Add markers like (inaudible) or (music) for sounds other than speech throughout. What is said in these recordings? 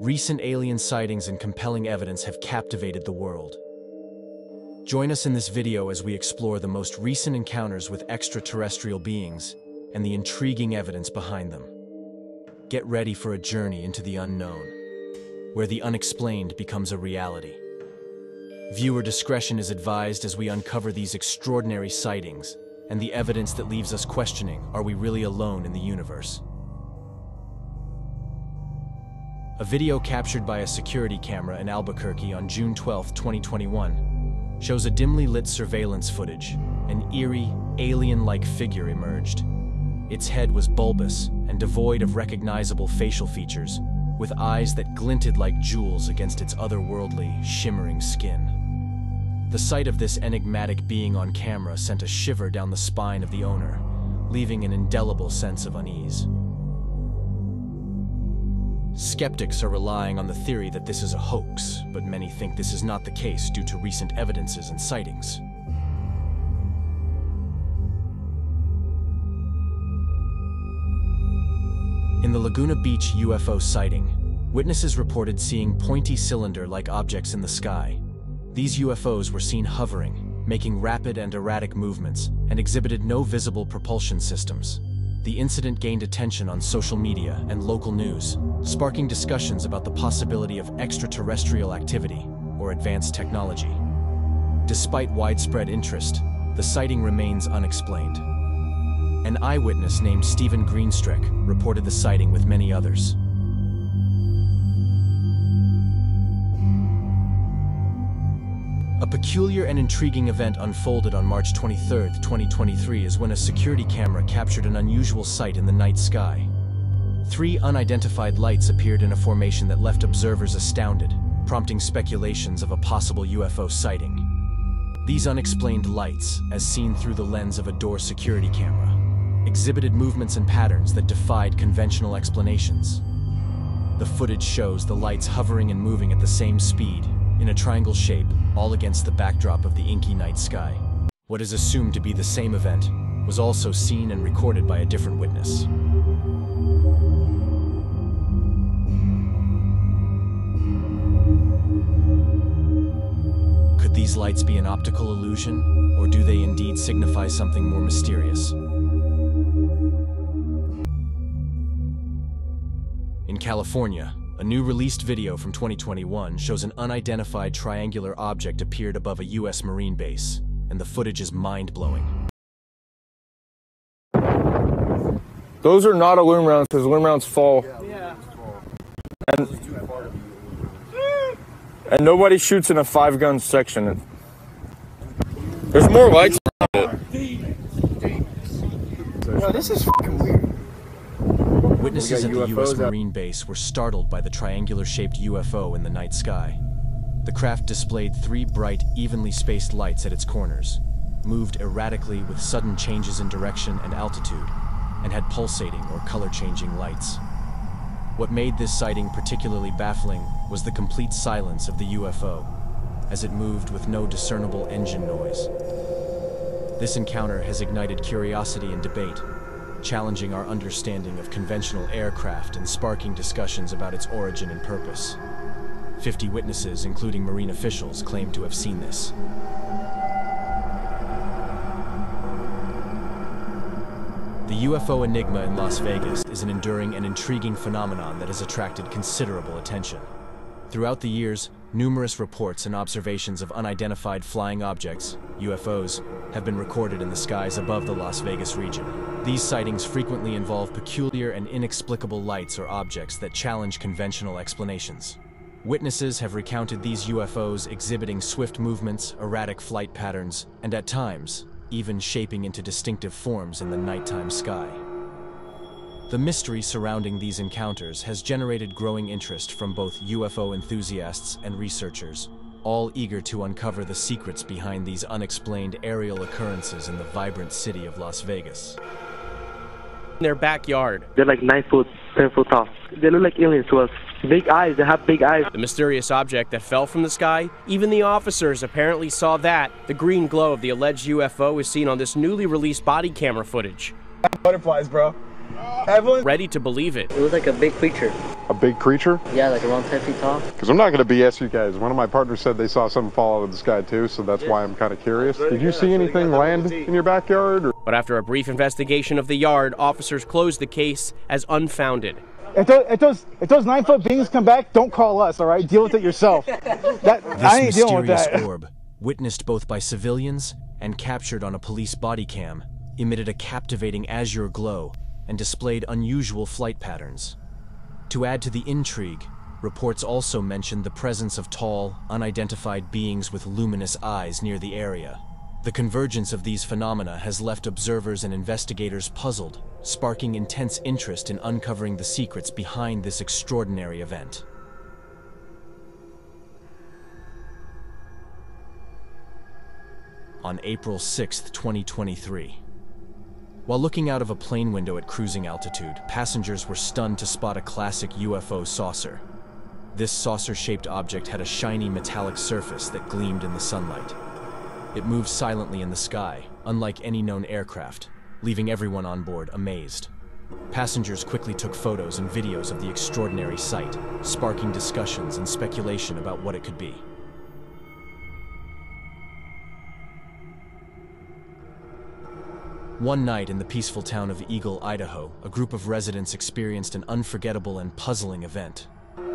recent alien sightings and compelling evidence have captivated the world. Join us in this video as we explore the most recent encounters with extraterrestrial beings and the intriguing evidence behind them. Get ready for a journey into the unknown, where the unexplained becomes a reality. Viewer discretion is advised as we uncover these extraordinary sightings and the evidence that leaves us questioning are we really alone in the universe? A video captured by a security camera in Albuquerque on June 12, 2021, shows a dimly lit surveillance footage. An eerie, alien-like figure emerged. Its head was bulbous and devoid of recognizable facial features, with eyes that glinted like jewels against its otherworldly, shimmering skin. The sight of this enigmatic being on camera sent a shiver down the spine of the owner, leaving an indelible sense of unease. Skeptics are relying on the theory that this is a hoax, but many think this is not the case due to recent evidences and sightings. In the Laguna Beach UFO sighting, witnesses reported seeing pointy cylinder-like objects in the sky. These UFOs were seen hovering, making rapid and erratic movements, and exhibited no visible propulsion systems the incident gained attention on social media and local news, sparking discussions about the possibility of extraterrestrial activity or advanced technology. Despite widespread interest, the sighting remains unexplained. An eyewitness named Stephen Greenstreck reported the sighting with many others. A peculiar and intriguing event unfolded on March 23, 2023 is when a security camera captured an unusual sight in the night sky. Three unidentified lights appeared in a formation that left observers astounded, prompting speculations of a possible UFO sighting. These unexplained lights, as seen through the lens of a door security camera, exhibited movements and patterns that defied conventional explanations. The footage shows the lights hovering and moving at the same speed, in a triangle shape, all against the backdrop of the inky night sky. What is assumed to be the same event was also seen and recorded by a different witness. These lights be an optical illusion, or do they indeed signify something more mysterious? In California, a new released video from 2021 shows an unidentified triangular object appeared above a U.S. Marine base, and the footage is mind-blowing. Those are not aluminum rounds because aluminum rounds fall. Yeah. And, and nobody shoots in a five gun section. There's more lights around it. Bro, this is fucking weird. Witnesses at We got the U.S. Marine base were startled by the triangular-shaped UFO in the night sky. The craft displayed three bright, evenly spaced lights at its corners, moved erratically with sudden changes in direction and altitude, and had pulsating or color-changing lights. What made this sighting particularly baffling was the complete silence of the UFO, as it moved with no discernible engine noise. This encounter has ignited curiosity and debate, challenging our understanding of conventional aircraft and sparking discussions about its origin and purpose. 50 witnesses, including Marine officials, claim to have seen this. The UFO enigma in Las Vegas is an enduring and intriguing phenomenon that has attracted considerable attention. Throughout the years, numerous reports and observations of unidentified flying objects, UFOs, have been recorded in the skies above the Las Vegas region. These sightings frequently involve peculiar and inexplicable lights or objects that challenge conventional explanations. Witnesses have recounted these UFOs exhibiting swift movements, erratic flight patterns, and at times, even shaping into distinctive forms in the nighttime sky. The mystery surrounding these encounters has generated growing interest from both UFO enthusiasts and researchers, all eager to uncover the secrets behind these unexplained aerial occurrences in the vibrant city of Las Vegas. in their backyard. They're like nine foot, ten foot tall. They look like aliens to us. Big eyes. They have big eyes. The mysterious object that fell from the sky, even the officers apparently saw that. The green glow of the alleged UFO is seen on this newly released body camera footage. Butterflies, bro. Evelyn? Ready to believe it. It was like a big creature. a big creature? Yeah, like around 10 feet tall. Because I'm not going to BS you guys. One of my partners said they saw something fall out of the sky too, so that's why I'm kind of curious. Did you see anything land in your backyard? Or? But after a brief investigation of the yard, officers closed the case as unfounded. If those, if those if those nine foot beings come back, don't call us. All right, deal with it yourself. (laughs) That This I ain't dealing with mysterious that. orb, witnessed both by civilians and captured on a police body cam, emitted a captivating azure glow and displayed unusual flight patterns. To add to the intrigue, reports also mentioned the presence of tall, unidentified beings with luminous eyes near the area. The convergence of these phenomena has left observers and investigators puzzled, sparking intense interest in uncovering the secrets behind this extraordinary event. on April 6, 2023. While looking out of a plane window at cruising altitude, passengers were stunned to spot a classic UFO saucer. This saucer-shaped object had a shiny metallic surface that gleamed in the sunlight. It moved silently in the sky, unlike any known aircraft, leaving everyone on board amazed. Passengers quickly took photos and videos of the extraordinary sight, sparking discussions and speculation about what it could be. One night in the peaceful town of Eagle, Idaho, a group of residents experienced an unforgettable and puzzling event.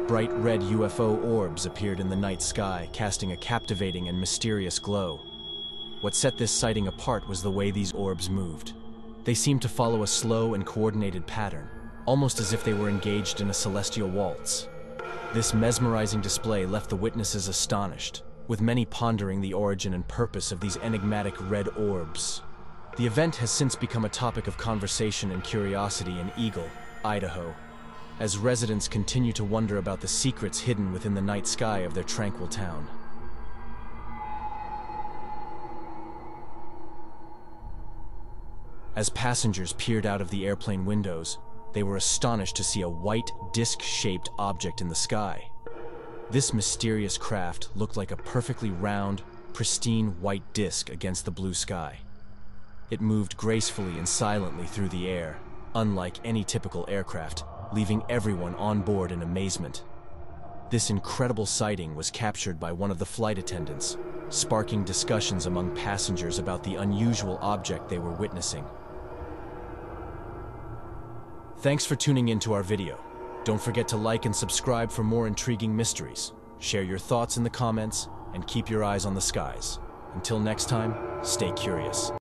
Bright red UFO orbs appeared in the night sky, casting a captivating and mysterious glow. What set this sighting apart was the way these orbs moved. They seemed to follow a slow and coordinated pattern, almost as if they were engaged in a celestial waltz. This mesmerizing display left the witnesses astonished, with many pondering the origin and purpose of these enigmatic red orbs. The event has since become a topic of conversation and curiosity in Eagle, Idaho, as residents continue to wonder about the secrets hidden within the night sky of their tranquil town. As passengers peered out of the airplane windows, they were astonished to see a white, disc-shaped object in the sky. This mysterious craft looked like a perfectly round, pristine white disc against the blue sky. It moved gracefully and silently through the air, unlike any typical aircraft, leaving everyone on board in amazement. This incredible sighting was captured by one of the flight attendants, sparking discussions among passengers about the unusual object they were witnessing. Thanks for tuning into our video. Don't forget to like and subscribe for more intriguing mysteries. Share your thoughts in the comments and keep your eyes on the skies. Until next time, stay curious.